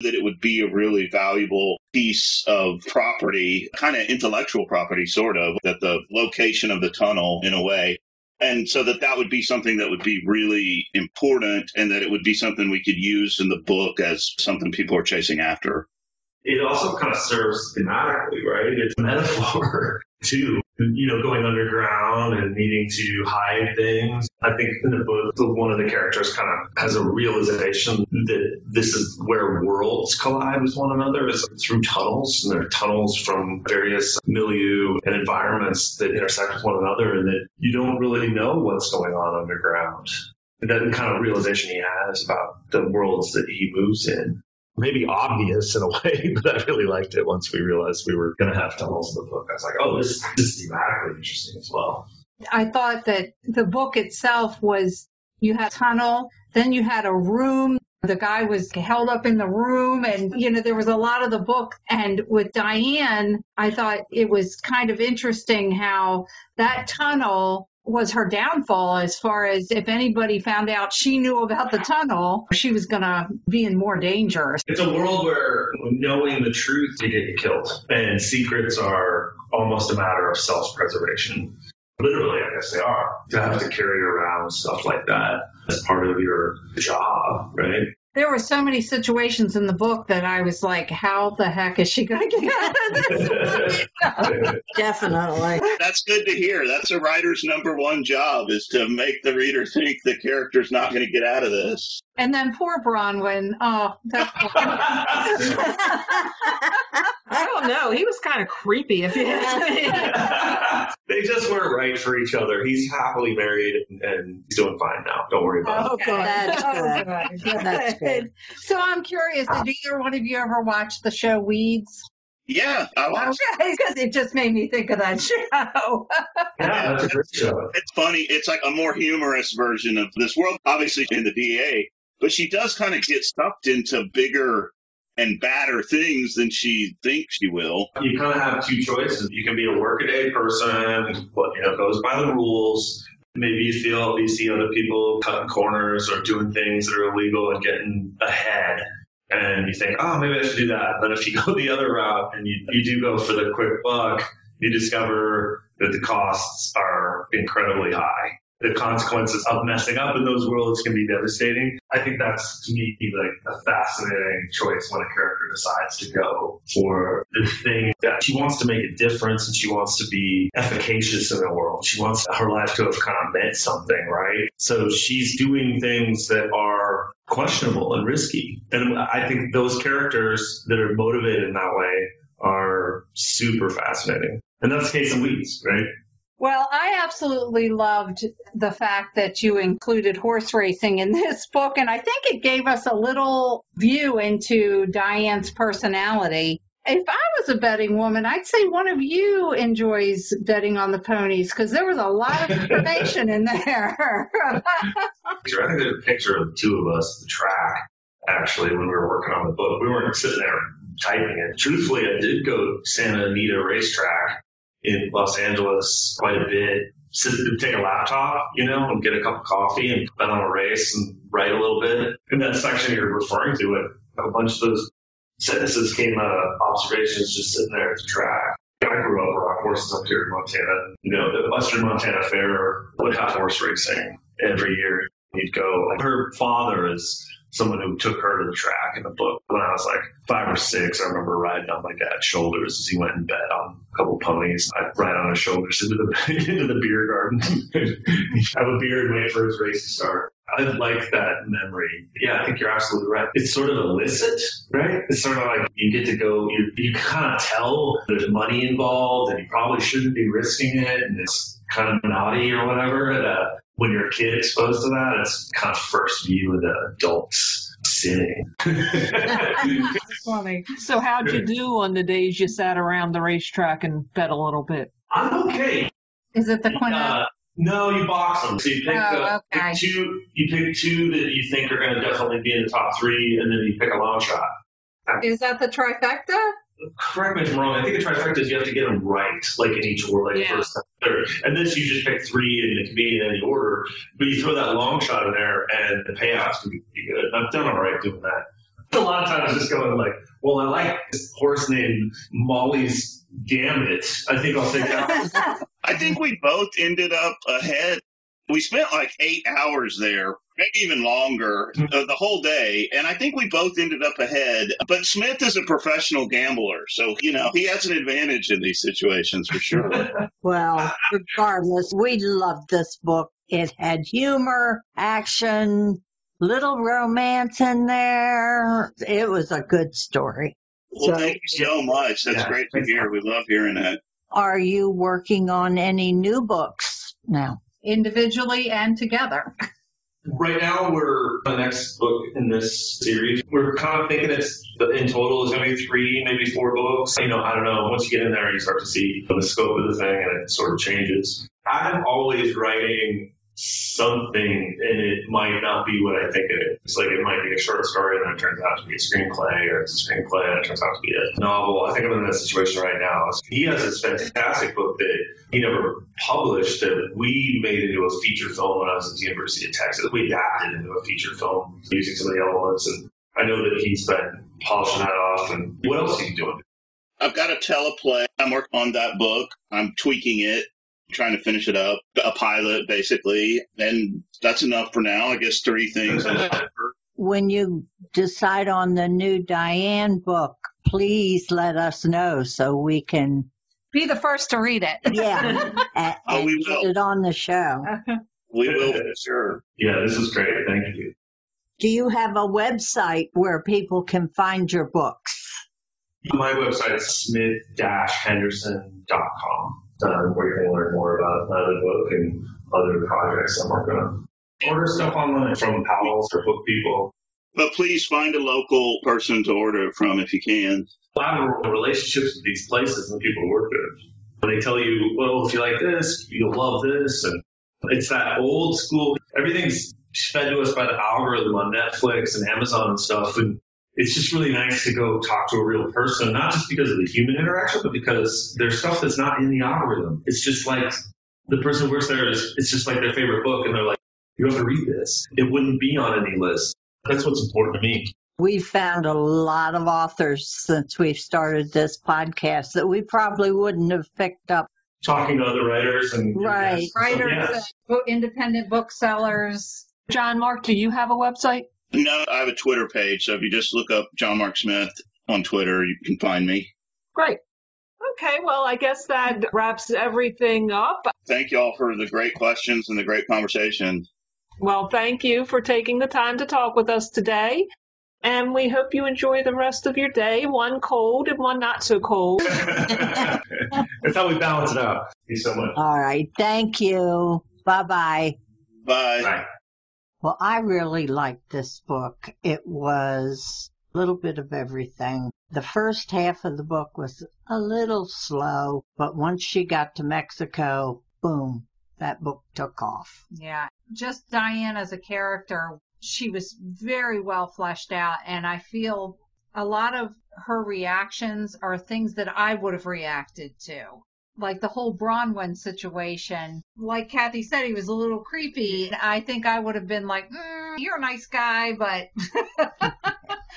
that it would be a really valuable piece of property, kind of intellectual property, sort of, that the location of the tunnel, in a way. And so that that would be something that would be really important and that it would be something we could use in the book as something people are chasing after. It also kind of serves thematically, right? It's a metaphor too you know, going underground and needing to hide things. I think in the book, one of the characters kind of has a realization that this is where worlds collide with one another is through tunnels. And there are tunnels from various milieu and environments that intersect with one another and that you don't really know what's going on underground. That kind of realization he has about the worlds that he moves in maybe obvious in a way, but I really liked it once we realized we were going to have tunnels in the book. I was like, oh, this, this is thematically interesting as well. I thought that the book itself was you had tunnel, then you had a room. The guy was held up in the room, and you know there was a lot of the book. And with Diane, I thought it was kind of interesting how that tunnel was her downfall as far as if anybody found out she knew about the tunnel, she was going to be in more danger. It's a world where knowing the truth, you get killed. And secrets are almost a matter of self preservation. Literally, I guess they are. To have to carry around stuff like that as part of your job, right? There were so many situations in the book that I was like, how the heck is she going to get out of this? Definitely. That's good to hear. That's a writer's number one job is to make the reader think the character's not going to get out of this. And then poor Bronwyn. Oh, that's. I don't know. He was kind of creepy, if you ask me. they just weren't right for each other. He's happily married and, and he's doing fine now. Don't worry about oh, it. Good. That's oh, good. good. That's good. So I'm curious. Did either one of you ever watch the show Weeds? Yeah, I watched okay, because it just made me think of that show. yeah, that's a great show. It's funny. It's like a more humorous version of this world, obviously in the DA, but she does kind of get sucked into bigger and badder things than she thinks she will. You kind of have two choices. You can be a workaday person, what you know goes by the rules. Maybe you feel you see other people cutting corners or doing things that are illegal and getting ahead. And you think, oh, maybe I should do that. But if you go the other route and you, you do go for the quick buck, you discover that the costs are incredibly high the consequences of messing up in those worlds can be devastating. I think that's to me like a fascinating choice when a character decides to go for the thing that she wants to make a difference and she wants to be efficacious in the world. She wants her life to have kind of meant something, right? So she's doing things that are questionable and risky. And I think those characters that are motivated in that way are super fascinating. And that's the case of Weeds, right? Well, I absolutely loved the fact that you included horse racing in this book, and I think it gave us a little view into Diane's personality. If I was a betting woman, I'd say one of you enjoys betting on the ponies because there was a lot of information in there. I think there's a picture of the two of us, at the track, actually, when we were working on the book. We weren't sitting there typing it. Truthfully, I did go Santa Anita racetrack in Los Angeles quite a bit. Sit, take a laptop, you know, and get a cup of coffee and bet on a race and write a little bit. In that section you're referring to, a bunch of those sentences came out of observations just sitting there at the track. I grew up around horses up here in Montana. You know, the Western Montana Fair would have horse racing every year. You'd go. Her father is someone who took her to the track in the book when I was like five or six. I remember riding on my dad's shoulders as he went and bet on couple ponies. I'd ride on his shoulders into the into the beer garden, have a beer and wait for his race to start. I like that memory. Yeah, I think you're absolutely right. It's sort of illicit, right? It's sort of like you get to go, you, you kind of tell there's money involved and you probably shouldn't be risking it and it's kind of naughty or whatever. And, uh, when you're a kid exposed to that, it's kind of first view of the adults sinning. funny. So how'd you do on the days you sat around the racetrack and bet a little bit? I'm okay. Is it the Quinn? Uh, no, you box them. So you pick, oh, uh, okay. pick two. You pick two that you think are going to definitely be in the top three, and then you pick a long shot. Is that the trifecta? correct me if I'm wrong. I think the trifecta is you have to get them right, like in each order, like yeah. first, and this you just pick three and it can be in any order. But you throw that long shot in there, and the payouts can be pretty good. I've done all right doing that. a lot of times just going like, well, I like this horse named Molly's Gambit. I think I'll take that. I think we both ended up ahead. We spent like eight hours there, maybe even longer, uh, the whole day. And I think we both ended up ahead. But Smith is a professional gambler. So, you know, he has an advantage in these situations for sure. Well, regardless, we loved this book. It had humor, action, little romance in there. It was a good story. Well, So- thank you so much. That's Yeah, great to thanks. hear. We love hearing that. Are you working on any new books now? Individually and together. Right now, we're the next book in this series. We're kind of thinking it's in total is going to be three, maybe four books. You know, I don't know. Once you get in there, you start to see the scope of the thing, and it sort of changes. I'm always writing something, and it might not be what I think it is. Like it might be a short story, and then it turns out to be a screenplay, or it's a screenplay, and it turns out to be a novel. I think I'm in that situation right now. He has this fantastic book that he never published that we made into a feature film when I was at the University of Texas. We adapted into a feature film using some of the elements, and I know that he's been polishing that off. And what else are you doing? I've got a teleplay. I'm working on that book. I'm tweaking it, trying to finish it up. A pilot, basically. And that's enough for now. I guess three things. When you decide on the new Diane book, please let us know so we can, Be the first to read it. yeah, and, Oh, we will. get it on the show. we will for sure. Yeah, this is great. Thank you. Do you have a website where people can find your books? My website is smith-henderson.com, uh, where you can learn more about other book and other projects I'm working on. Order stuff online from Powell's or book people. But please find a local person to order it from if you can. I have relationships with these places and the people who work there. They tell you, well, if you like this, you'll love this. And it's that old school, everything's fed to us by the algorithm on Netflix and Amazon and stuff. And it's just really nice to go talk to a real person, not just because of the human interaction, but because there's stuff that's not in the algorithm. It's just like the person who works there is, it's just like their favorite book. And they're like, you have to read this. It wouldn't be on any list. That's what's important to me. We've found a lot of authors since we've started this podcast that we probably wouldn't have picked up. Talking to other writers and Right. So, Writers, yeah. book- independent booksellers. Jon Marc, do you have a website? No, I have a Twitter page. So if you just look up Jon Marc Smith on Twitter, you can find me. Great. Okay, well, I guess that wraps everything up. Thank you all for the great questions and the great conversation. Well, thank you for taking the time to talk with us today. And we hope you enjoy the rest of your day, one cold and one not so cold. That's how we balance it out. Thank you so much. All right. Thank you. Bye bye. Bye. Well, I really liked this book. It was a little bit of everything. The first half of the book was a little slow, but once she got to Mexico, boom, that book took off. Yeah. Just Diane as a character, she was very well fleshed out. And I feel a lot of her reactions are things that I would have reacted to. Like the whole Bronwyn situation. Like Kathy said, he was a little creepy. I think I would have been like, mm, you're a nice guy, but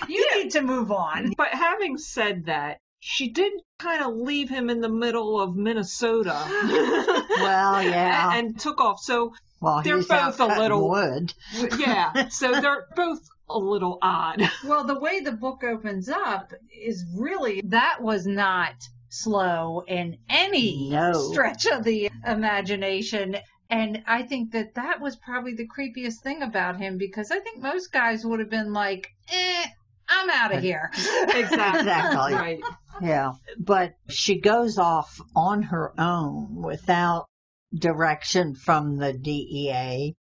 you need to move on. But having said that, she did kind of leave him in the middle of Minnesota. Well, yeah. and, and took off. So, well, they're both a little- wood. yeah, so they're both a little odd. Well, the way the book opens up is really, that was not slow in any No. stretch of the imagination. And I think that that was probably the creepiest thing about him because I think most guys would have been like, eh, I'm out of here. Exactly. Exactly. Right. Yeah. But she goes off on her own without direction from the DEA.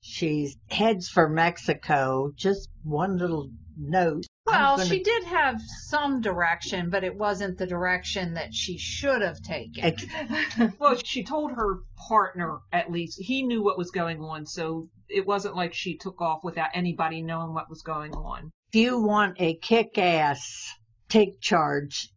She heads for Mexico. Just one little note. I'm Well, gonna- she did have some direction, but it wasn't the direction that she should have taken. Ex- Well, she told her partner, at least, he knew what was going on, so it wasn't like she took off without anybody knowing what was going on. If you want a kick-ass take charge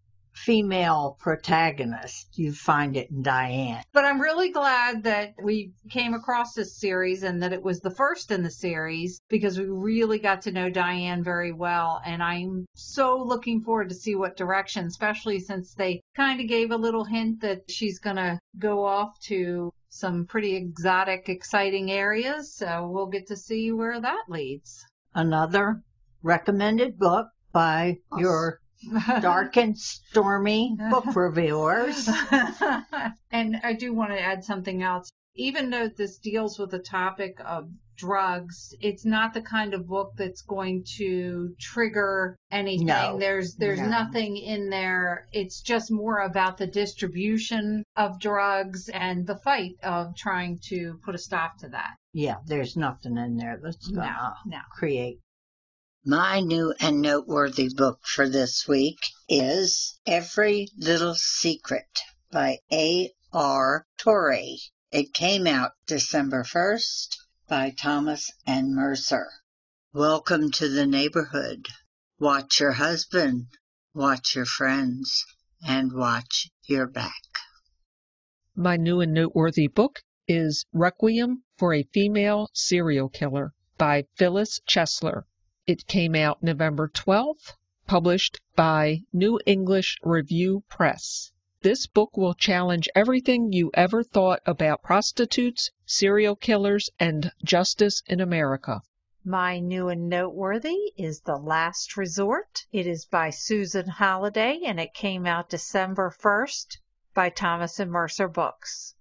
female protagonist, you find it in Diane. But I'm really glad that we came across this series and that it was the first in the series because we really got to know Diane very well. And I'm so looking forward to see what direction, especially since they kind of gave a little hint that she's going to go off to some pretty exotic, exciting areas. So we'll get to see where that leads. Another recommended book by your dark and stormy book reviewers. and I do want to add something else. Even though this deals with the topic of drugs, it's not the kind of book that's going to trigger anything. No. There's there's No. nothing in there. It's just more about the distribution of drugs and the fight of trying to put a stop to that. Yeah, there's nothing in there that's gonna no. create. My new and noteworthy book for this week is Every Little Secret by A. R. Torre. It came out December 1st by Thomas and Mercer. Welcome to the neighborhood. Watch your husband, watch your friends, and watch your back. My new and noteworthy book is Requiem for a Female Serial Killer by Phyllis Chesler. It came out November 12th, published by New English Review Press. This book will challenge everything you ever thought about prostitutes, serial killers, and justice in America. My new and noteworthy is The Last Resort. It is by Susan Holliday and it came out December 1st by Thomas and Mercer Books.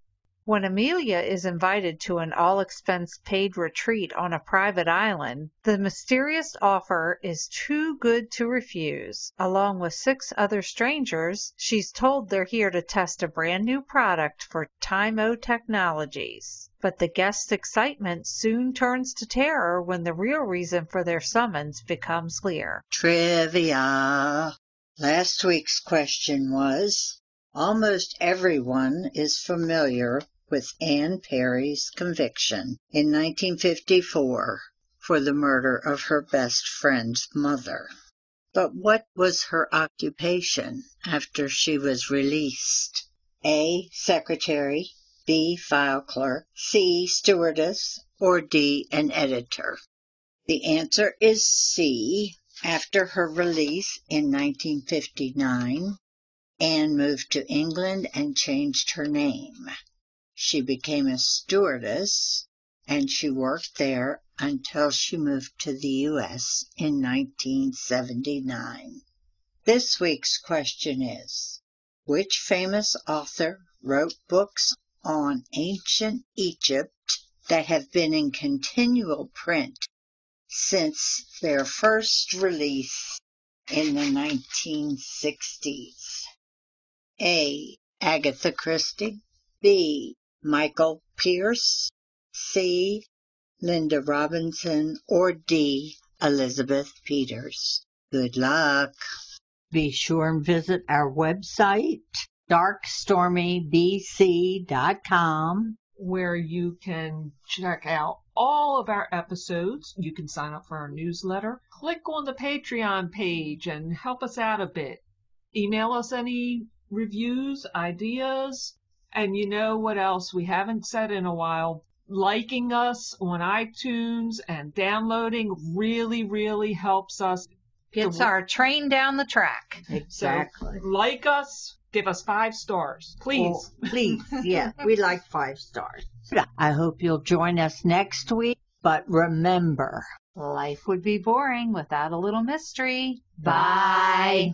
When Amelia is invited to an all expense paid retreat on a private island, the mysterious offer is too good to refuse. Along with six other strangers, she's told they're here to test a brand new product for Time-O Technologies. But the guests' excitement soon turns to terror when the real reason for their summons becomes clear. Trivia. Last week's question was Almost everyone is familiar with Anne Perry's conviction in 1954 for the murder of her best friend's mother. But what was her occupation after she was released? A. Secretary, B. File clerk, C. Stewardess, or D. An editor? The answer is C. After her release in 1959, Anne moved to England and changed her name. She became a stewardess and she worked there until she moved to the U.S. in 1979. This week's question is Which famous author wrote books on ancient Egypt that have been in continual print since their first release in the 1960s? A. Agatha Christie. B. Michael Pierce. C. Linda Robinson. Or D. Elizabeth Peters. Good luck. Be sure and visit our website, darkstormybc.com. where you can check out all of our episodes. You can sign up for our newsletter. Click on the Patreon page and help us out a bit. Email us any reviews, ideas, and you know what else we haven't said in a while. Liking us on iTunes and downloading really, really helps us. Gets our train down the track. Exactly. So like us, give us five stars, please. Oh, please, yeah, we like five stars. I hope you'll join us next week. But remember, Life would be boring without a little mystery. bye.